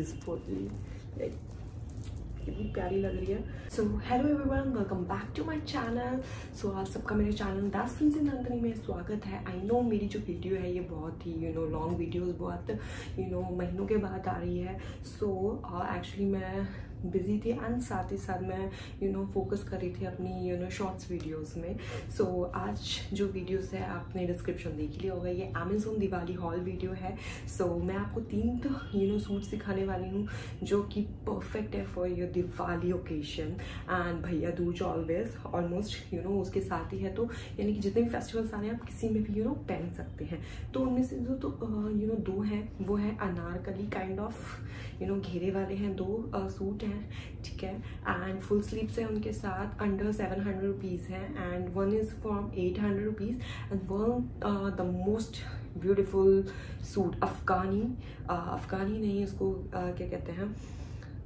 This प्यारी लग रही है। So hello everyone welcome back to my channel so आप सबका मेरे चैनल दस फ़िल्म से नंदनी में स्वागत है। आई नो मेरी जो वीडियो है ये बहुत ही यू नो लॉन्ग वीडियोस बहुत यू you नो know, महीनों के बाद आ रही है। सो so, एक्चुअली uh, मैं बिज़ी थी एंड साथ ही साथ मैं यू नो फोकस कर रही थी अपनी यू नो शॉर्ट्स वीडियोस में सो so, आज जो वीडियोस है आपने डिस्क्रिप्शन देख लिया होगा ये अमेजोन दिवाली हॉल वीडियो है सो so, मैं आपको तीन तो यू नो सूट सिखाने वाली हूँ जो कि परफेक्ट है for your Diwali occasion and Bhaiya Dooj always almost you know उसके साथ ही है तो यानी कि जितने भी फेस्टिवल्स आने आप किसी में भी यू नो पहन सकते हैं तो उनमें से जो तो यू नो दो हैं वो है Anarkali kind of you know घेरे वाले हैं दो सूट हैं ठीक है? एंड फुल स्लीव्स हैं उनके साथ अंडर सेवन हंड्रेड रुपीज़ हैं and one is from eight hundred rupees and one the most beautiful suit Afghani Afghani नहीं उसको uh, क्या कहते हैं?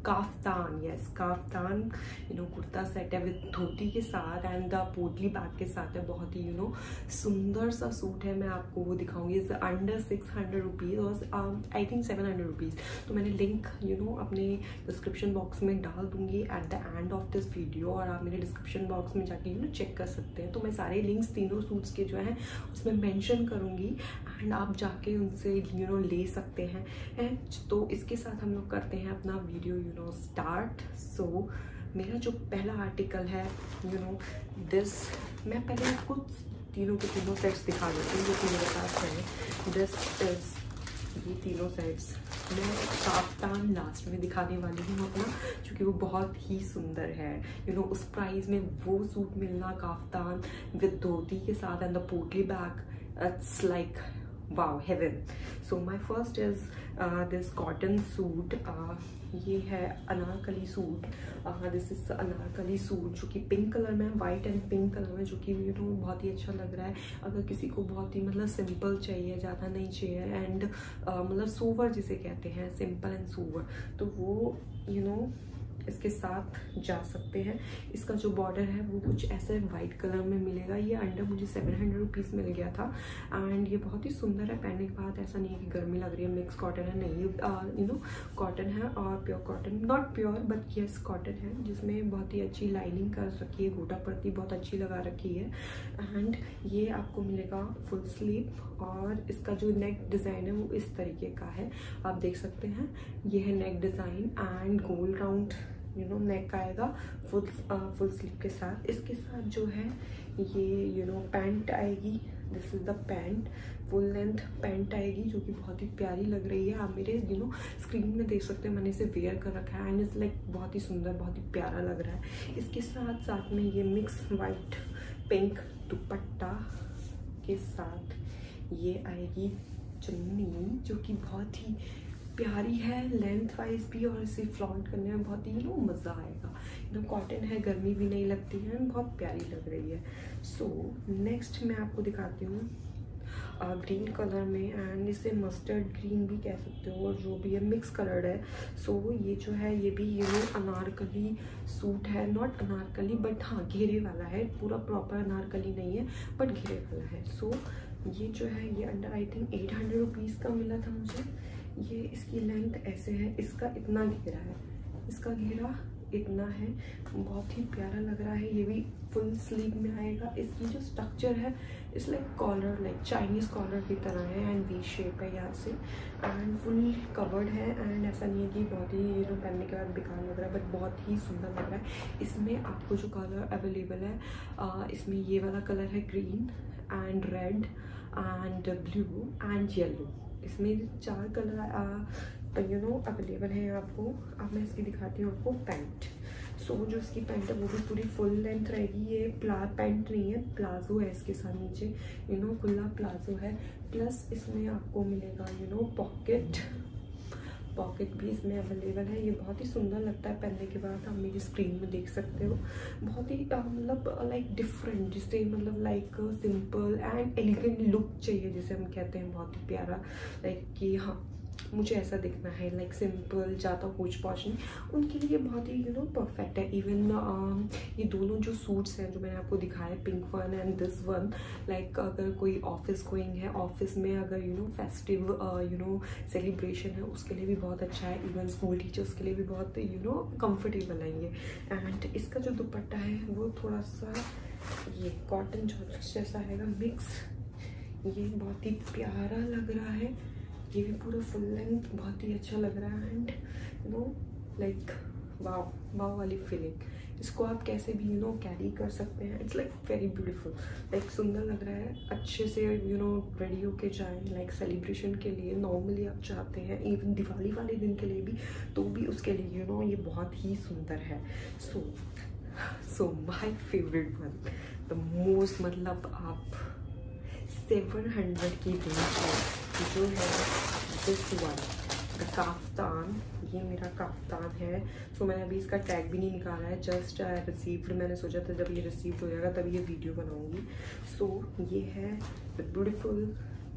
Kaftan yes kaftan you know kurta set है विद धोती के साथ एंड द पोटली बैग के साथ है, बहुत ही यू नो सुंदर सा सूट है, मैं आपको वो दिखाऊँगी। Is under six hundred rupees और I think seven hundred rupees तो मैंने लिंक यू नो अपने डिस्क्रिप्शन बॉक्स में डाल दूँगी at the end of this video और आप मेरे डिस्क्रिप्शन बॉक्स में जाके यू नो चेक कर सकते हैं। तो मैं सारे लिंक्स तीनों सूट्स के जो हैं, उसमें मैंशन करूँगी एंड आप जाके उनसे यू नो ले सकते हैं। तो इसके साथ हम लोग करते हैं अपना वीडियो नो स्टार्ट सो मेरा जो पहला आर्टिकल है यू नो दिस मैं पहले आपको तीनों के तीनों सेट्स दिखा देती हूँ जो कि मेरे पास है। दिस इज़ ये तीनों सेट्स मैं काफ्तान लास्ट में दिखाने वाली हूँ अपना क्योंकि वो बहुत ही सुंदर है। यू you नो know, उस प्राइस में वो सूट मिलना काफ्तान विद धोती के साथ and the potli bag it's like wow heaven. First is uh, this cotton suit. Uh, ये है Anarkali suit this is Anarkali suit जो कि पिंक कलर में वाइट एंड पिंक कलर में जो कि यू नो बहुत ही अच्छा लग रहा है। अगर किसी को बहुत ही मतलब सिंपल चाहिए ज़्यादा नहीं चाहिए एंड uh, मतलब सोवर जिसे कहते हैं सिंपल एंड सोवर तो वो यू you नो know, इसके साथ जा सकते हैं। इसका जो बॉर्डर है, वो कुछ ऐसे वाइट कलर में मिलेगा। ये अंडर मुझे सेवन हंड्रेड रुपीज़ मिल गया था। एंड ये बहुत ही सुंदर है। पहनने के बाद ऐसा नहीं है कि गर्मी लग रही है। मिक्स कॉटन है, नहीं। यू नो कॉटन है और pure cotton not pure but yes cotton है, जिसमें बहुत ही अच्छी लाइनिंग कर रखी है। गोटा पड़ती बहुत अच्छी लगा रखी है। एंड ये आपको मिलेगा फुल स्लीव और इसका जो नेक डिज़ाइन है, वो इस तरीके का है। आप देख सकते हैं, ये है नेक डिज़ाइन एंड गोल राउंड यू नो नेक आएगा फुल फुल स्लीव के साथ। इसके साथ जो है, ये यू नो पैंट आएगी। This is the pant full length pant आएगी, जो कि बहुत ही प्यारी लग रही है। आप मेरे यू नो स्क्रीन में देख सकते हैं, मैंने इसे वेयर कर रखा है। एंड इज़ लाइक बहुत ही सुंदर, बहुत ही प्यारा लग रहा है। इसके साथ साथ में ये मिक्स वाइट पिंक दुपट्टा के साथ ये आएगी चुन्नी, जो कि बहुत ही प्यारी है लेंथ वाइज भी और इसे फ्लॉन्ट करने में बहुत ही नो मज़ा आएगा। एकदम कॉटन है गर्मी भी नहीं लगती है बहुत प्यारी लग रही है। सो so, नेक्स्ट मैं आपको दिखाती हूँ ग्रीन कलर में एंड इसे मस्टर्ड ग्रीन भी कह सकते हो और जो भी है मिक्स कलर्ड है। सो so, ये जो है ये भी यू अनारकली सूट है। नॉट अनारकली बट हाँ घेरे वाला है। पूरा प्रॉपर अनारकली नहीं है बट घेरे वाला है। सो so, ये जो है ये under I think eight hundred rupees का मिला था मुझे। ये इसकी लेंथ ऐसे है इसका इतना घेरा है। इसका घेरा इतना है बहुत ही प्यारा लग रहा है। ये भी फुल स्लीव में आएगा। इसकी जो स्ट्रक्चर है इस like collar like Chinese collar की तरह है एंड वी शेप है यहाँ से। एंड फुल कवर्ड है एंड ऐसा नहीं है कि बहुत ही ये जो पहनने के बाद बेकार लग रहा है बट बहुत ही सुंदर लग रहा है। इसमें आपको जो कलर अवेलेबल है आ, इसमें ये वाला कलर है green and red and blue and yellow इसमें चार कलर यू नो अवेलेबल है आपको। अब मैं इसकी दिखाती हूँ आपको पैंट सो so, जो इसकी पैंट है वो भी पूरी फुल लेंथ रहेगी। ये प्ला पैंट नहीं है प्लाजो है इसके साथ नीचे। यू नो खुला प्लाजो है। प्लस इसमें आपको मिलेगा यू नो पॉकेट पॉकेट भी इसमें अवेलेबल है। ये बहुत ही सुंदर लगता है पहनने के बाद। आप मेरी स्क्रीन में देख सकते हो। बहुत ही मतलब लाइक डिफरेंट जिससे मतलब like simple and elegant look चाहिए, जिसे हम कहते हैं। बहुत ही प्यारा लाइक कि हाँ मुझे ऐसा दिखना है लाइक सिंपल ज़्यादा पूछ पौछ नहीं। उनके लिए बहुत ही यू नो परफेक्ट है। इवन uh, ये दोनों जो सूट्स हैं जो मैंने आपको दिखाया pink one and this one like अगर कोई ऑफ़िस गोइंग है ऑफ़िस में अगर you know festive you know celebration है उसके लिए भी बहुत अच्छा है। इवन स्कूल टीचर्स के लिए भी बहुत यू नो कम्फर्टेबल है ये। एंड इसका जो दुपट्टा है वो थोड़ा सा ये कॉटन जैसा है मिक्स ये बहुत ही प्यारा लग रहा है। ये भी पूरा फुल लेंथ बहुत ही अच्छा लग रहा है। And you know like wow wow वाली फीलिंग इसको आप कैसे भी यू नो कैरी कर सकते हैं। It's like very beautiful like सुंदर लग रहा है। अच्छे से यू नो रेडी होके जाएँ। लाइक सेलिब्रेशन के लिए नॉर्मली आप चाहते हैं। इवन दिवाली वाले दिन के लिए भी तो भी उसके लिए यू you नो know, ये बहुत ही सुंदर है। So so my favourite one the most मतलब आप सेवन हंड्रेड की रेंज जो है दिस वन द काफ्तान ये मेरा काफ्तान है। सो so, मैंने अभी इसका टैग भी नहीं निकाला है जस्ट रिसीव्ड मैंने सोचा था जब ये रिसीव्ड हो जाएगा तभी ये वीडियो बनाऊँगी। सो so, ये है द ब्यूटीफुल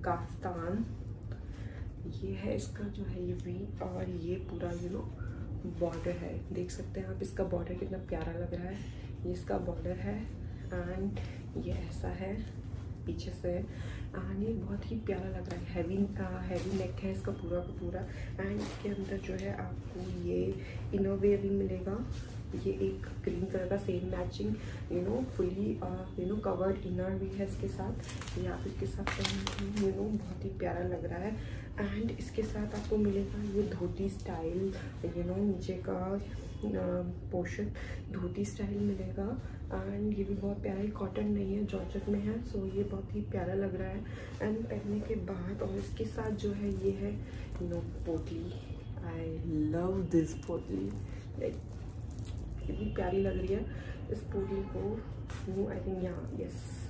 काफ्तान ये है इसका जो है ये वी और ये पूरा यू नो बॉर्डर है। देख सकते हैं आप इसका बॉर्डर कितना प्यारा लग रहा है। ये इसका बॉर्डर है एंड ये ऐसा है। पीछे से। एंड ये बहुत ही प्यारा लग रहा है। हैवी हैवी नेक है इसका पूरा का पूरा। एंड इसके अंदर जो है आपको ये इनोवेयर भी मिलेगा। ये एक ग्रीन कलर का same matching you know fully you know covered inner भी है इसके साथ। ये आप इसके साथ यू नो बहुत ही प्यारा लग रहा है। एंड इसके साथ आपको मिलेगा ये धोती स्टाइल यू नो नीचे का पोर्शन धोती स्टाइल मिलेगा। एंड ये भी बहुत प्यारा है कॉटन नहीं है जॉर्जट में है सो ये बहुत ही प्यारा लग रहा है। एंड पहनने के बाद और इसके साथ जो है, ये है no potli. I love this potli. Like कितनी प्यारी लग रही है, इस पोटली को। आई थिंक यहाँ यस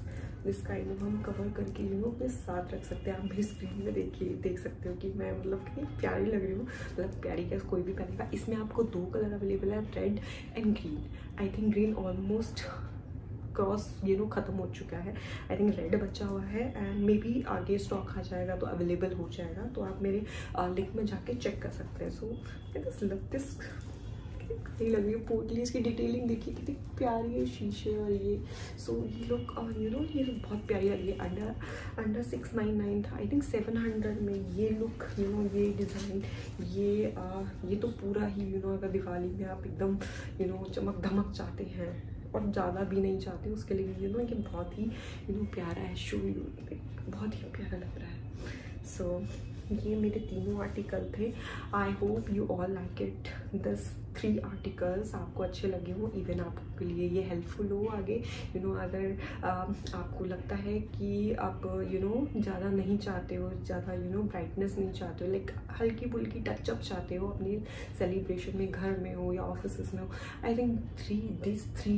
दिस काइंड ऑफ़ हम कवर करके यू नो अपने साथ रख सकते हैं। आप भी स्क्रीन में देखिए, देख सकते हो कि मैं मतलब कितनी प्यारी लग रही हूँ। मतलब प्यारी क्या, कोई भी पहनेगा। इसमें आपको दो कलर अवेलेबल है red and green I think green almost cross ये नो ख़त्म हो चुका है। आई थिंक रेड बचा हुआ है एंड मे बी आगे स्टॉक आ जाएगा तो अवेलेबल हो जाएगा। तो आप मेरे लिंक में जाके चेक कर सकते हैं। सो आई लव दिस नहीं लग रही है पोटली इसकी डिटेलिंग देखिए कितनी प्यारी है शीशे और ये। सो ये लोग यू नो ये लोग बहुत प्यारी लग रही है। Under under six nine nine था। आई थिंक सेवन हंड्रेड में ये लुक यू नो ये डिज़ाइन ये आ, ये तो पूरा ही यू नो अगर दिवाली में आप एकदम यू नो चमक धमक चाहते हैं और ज़्यादा भी नहीं चाहते उसके लिए यू नो ये बहुत ही यू नो प्यारा है शू बहुत ही प्यारा लग रहा है। सो so, ये मेरे तीनों आर्टिकल थे. I hope you all like it these three articles आपको अच्छे लगे हो इवन आपके लिए ये हेल्पफुल हो आगे. यू you नो know, अगर आ, आपको लगता है कि आप यू नो ज़्यादा नहीं चाहते हो ज़्यादा यू नो ब्राइटनेस नहीं चाहते हो लाइक हल्की फुल्की टचअप चाहते हो अपनी सेलिब्रेशन में घर में हो या ऑफ़िस में हो I think three this three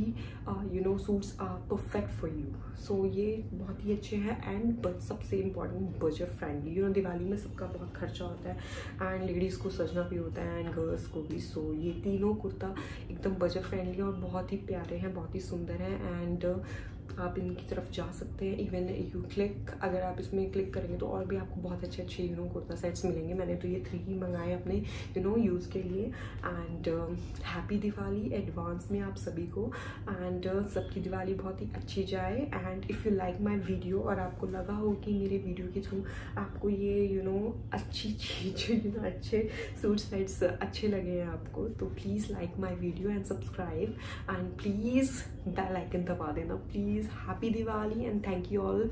you know suits are perfect for you so ये बहुत ही अच्छे हैं एंड सबसे important budget friendly you know Diwali में सबका बहुत खर्चा होता है एंड लेडीज़ को सजना भी होता है एंड गर्ल्स को भी. सो so, ये तीनों कुर्ता एकदम बजट फ्रेंडली और बहुत ही प्यारे हैं बहुत ही सुंदर हैं एंड आप इनकी तरफ़ जा सकते हैं इवन यू क्लिक अगर आप इसमें क्लिक करेंगे तो और भी आपको बहुत अच्छे अच्छे यू नो कुर्ता सेट्स मिलेंगे। मैंने तो ये थ्री ही मंगाए अपने यू नो यूज़ के लिए। एंड हैप्पी दिवाली एडवांस में आप सभी को। एंड uh, सबकी दिवाली बहुत ही अच्छी जाए। And if you like my video और आपको लगा हो कि मेरे वीडियो के थ्रू आपको ये यू you नो know, अच्छी चीज़ यू नो अच्छे सूट सेट्स अच्छे लगे हैं आपको तो please like my video and subscribe and please bell icon दबा देना। Please happy Diwali and thank you all